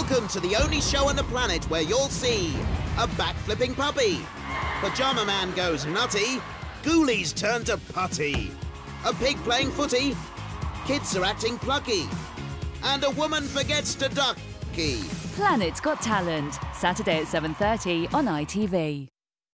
Welcome to the only show on the planet where you'll see a backflipping puppy, Pajama Man goes nutty, Ghoulies turn to putty, a pig playing footy, kids are acting plucky, and a woman forgets to ducky. Planet's Got Talent, Saturday at 7.30 on ITV.